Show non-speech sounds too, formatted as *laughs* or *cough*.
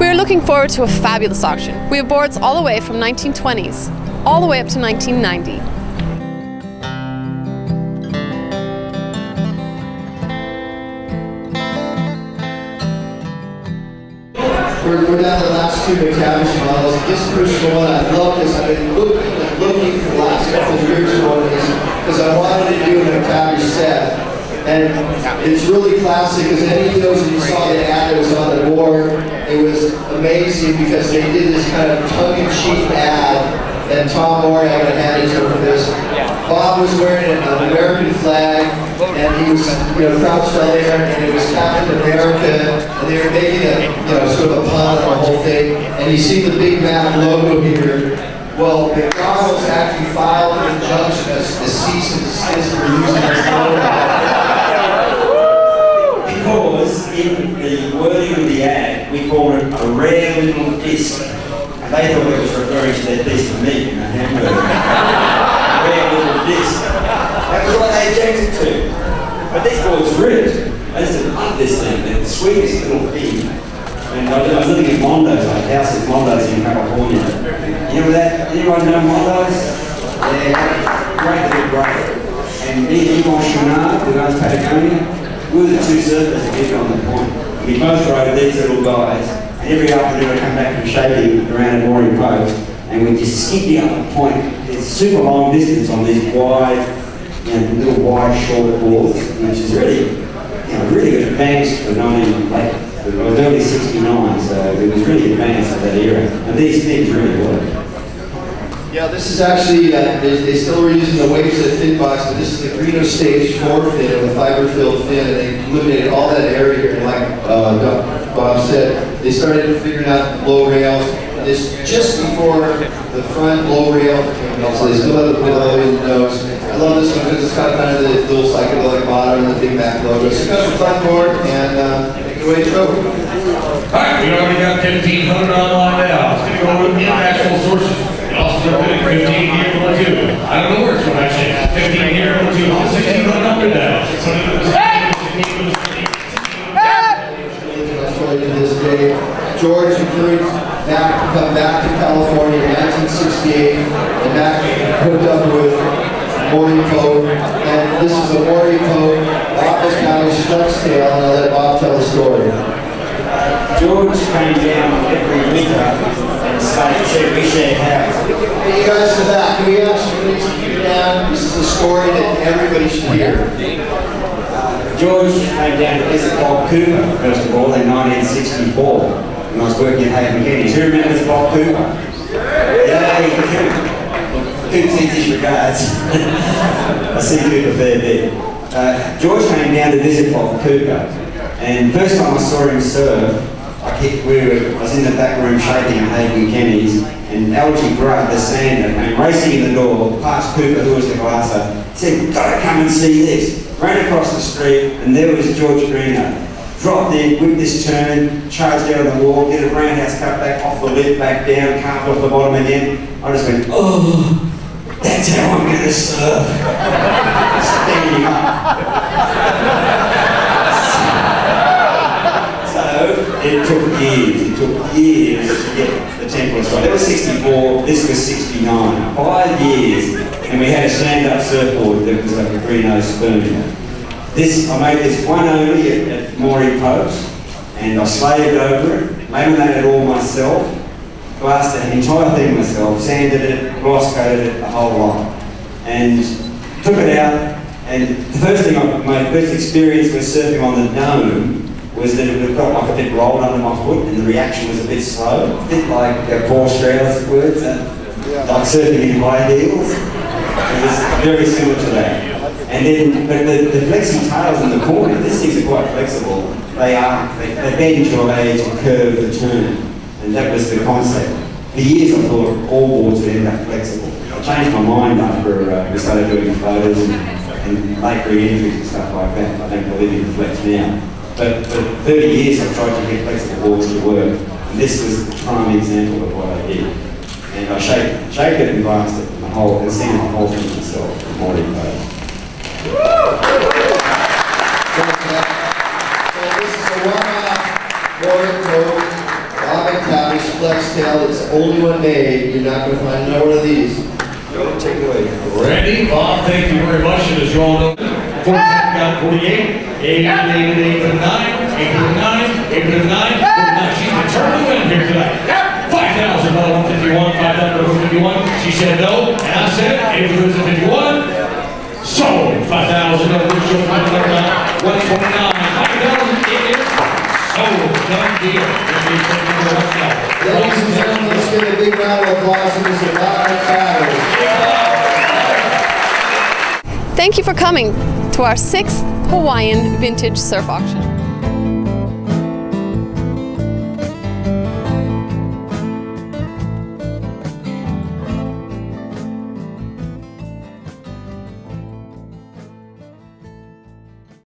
We are looking forward to a fabulous auction. We have boards all the way from 1920s, all the way up to 1990. We're, down to the last two McTavish models. This first one, I love this. I've been looking looking for the last couple of years for this because I wanted to do a McTavish set. And it's really classic because any of those you saw the ad that was on the board, it was amazing because they did this kind of tongue-in-cheek ad and Tom Moore, got to to him for this. Bob was wearing an American flag, and he was, you know, crouched down there, and it was Captain America, and they were making a, you know, sort of a pun on the whole thing. And you see the Big Mac logo here. Well, McDonald's actually filed an injunction as a cease and desist for using this logo. A rare little disc. And they thought it was referring to that piece of meat in the hamburger. a little disc. That was what they objected to. But this boy's ripped. I just love this thing, the sweetest little thing. And I was living in Mondo's, like house in Mondo's in California. You know that? Anyone know Mondo's? Yeah, great little break. And me and Yvon Chouinard, who owns Patagonia, we were the two surfers that get on the point. We both rode these little guys. Every afternoon we come back from shaping around at Morey-Pope and we just skip the other point. It's super long distance on these wide, you know, little wide short boards, which is really, you know, really advanced for 19, like, it was early 69, so it was really advanced for that era. And these things really work. Yeah, this is actually, uh, they, they still were using the waves of fin box, but this is the Greenough Stage 4 fin, the fiber-filled fin, and they eliminated all that area here, like uh, Bob said, they started figuring out low rails, this just before the front low rail came so they still have the below in the nose. I love this one because it's got kind of the little psychedelic bottom and the Big Mac logo. It's got a front board, and uh, take it away, Joe. Alright, we already got fifteen hundred online now. It's gonna go with international California in 1968 and Mac hooked up with Morey-Pope. And this is a Morey-Pope, Office County Schlepp's tale, and I'll let Bob tell the story. George came down every winter and started to we share house. You guys in the back, can we actually please keep it down? This is a story that everybody should hear. George came down to visit Bob Cooper, first of all, in 1964, I was working at Hayden Kennedy. Who remembers Bob Cooper? Yay, Coop. Coop sends his regards. *laughs* I see Cooper fair bit. Uh, George came down to visit Bob Cooper, and first time I saw him serve, I, kept, we were, I was in the back room shaking at Hayden Kennedy's, and Algie Grubb, the sander, came racing in the door, past Cooper, who was the glasser, said, gotta come and see this. Ran across the street, and there was George Greenough. Dropped whipped this turn, charged out of the wall, did a roundhouse cut back off the lip, back down, carved off the bottom again. I just went, oh, that's how I'm gonna surf. Standing up. *laughs* So it took years, it took years to get the templates right. That was 64, this was 69. Five years, and we had a stand-up surfboard that was like a Greenough spoon. This, I made this one only at, at Morey-Pope, and I slaved over it, laminated it all myself, blasted the entire thing myself, sanded it, gloss coated it, the whole lot. And took it out, and the first thing, I, my first experience with surfing on the dome was that it would have got like a bit rolled under my foot and the reaction was a bit slow. A bit like uh, Paul Strauss words, uh, like surfing in high heels. It was very similar to that. And then, but the, the flexi tails in the corner, these things are quite flexible. They are, they, they bend to a age and curve the turn. And that was the concept. For years I thought all boards would end up flexible. I changed my mind after uh, we started doing photos and, and late re-entries and stuff like that. I don't believe in flex now. But for 30 years I've tried to get flexible boards to work. And this was the prime example of what I did. And I shaped, shaped it and glassed it, and the whole, and seen the whole thing myself, the Morty photo. So this is a one-off Warwick Road, Bob and flex tail. It's only one made. You're not going to find another one of these. It away. Randy, Bob, thank you very much. And as you all know, 47 got 48, 8 8 8 to 9, 8 to 9, 8 to 9, 49. She's determined to win here tonight. $5,000, 151, 5,000, 151. She said no, and I said, if it was a 51, sold. 5,000, 129, 5,000, it is. Done deal. Ladies and gentlemen, let's a big round of applause. Thank you for coming to our sixth Hawaiian vintage surf auction.